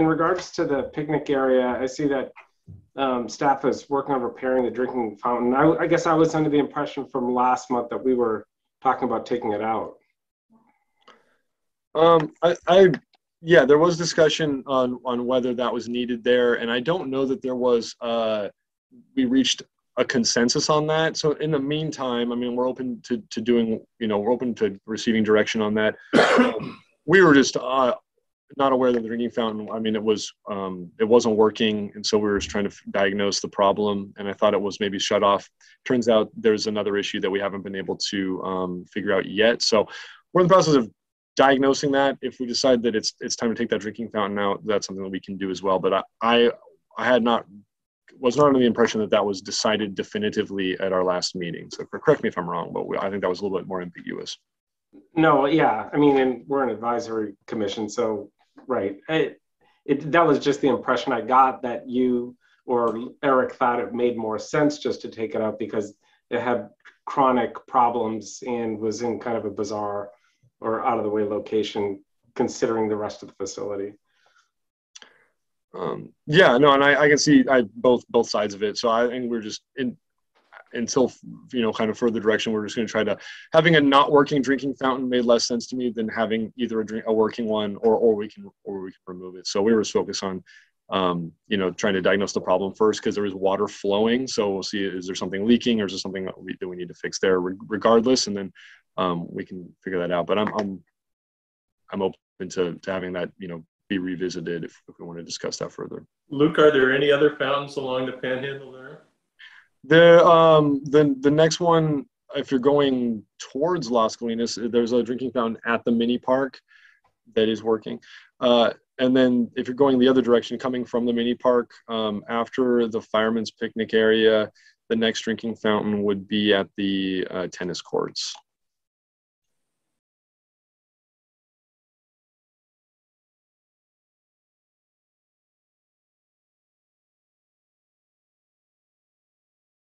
in regards to the picnic area, I see that um, staff is working on repairing the drinking fountain. I, I guess I was under the impression from last month that we were talking about taking it out. Um, I, I, yeah, there was discussion on on whether that was needed there, and I don't know that there was. Uh, we reached a consensus on that. So in the meantime, I mean, we're open to to doing, you know, we're open to receiving direction on that. we were just uh, not aware that the drinking fountain. I mean, it was um, it wasn't working, and so we were trying to diagnose the problem. And I thought it was maybe shut off. Turns out there's another issue that we haven't been able to um, figure out yet. So we're in the process of diagnosing that. If we decide that it's it's time to take that drinking fountain out, that's something that we can do as well. But I I, I had not was not under the impression that that was decided definitively at our last meeting. So correct me if I'm wrong, but we, I think that was a little bit more ambiguous. No, yeah, I mean, and we're an advisory commission, so right. It, it that was just the impression I got that you or Eric thought it made more sense just to take it out because it had chronic problems and was in kind of a bizarre or out of the way location considering the rest of the facility. Um, yeah, no, and I, I can see I both both sides of it. So I think we're just in until you know kind of further direction. We're just going to try to having a not working drinking fountain made less sense to me than having either a drink a working one or or we can or we can remove it. So we were focused on um, you know trying to diagnose the problem first because there was water flowing. So we'll see is there something leaking or is there something that we, that we need to fix there regardless, and then um, we can figure that out. But I'm I'm I'm open to, to having that you know be revisited if, if we want to discuss that further. Luke, are there any other fountains along the panhandle? The um the the next one, if you're going towards Las Gallinas, there's a drinking fountain at the mini park that is working. Uh, and then if you're going the other direction, coming from the mini park, um, after the fireman's picnic area, the next drinking fountain would be at the uh, tennis courts.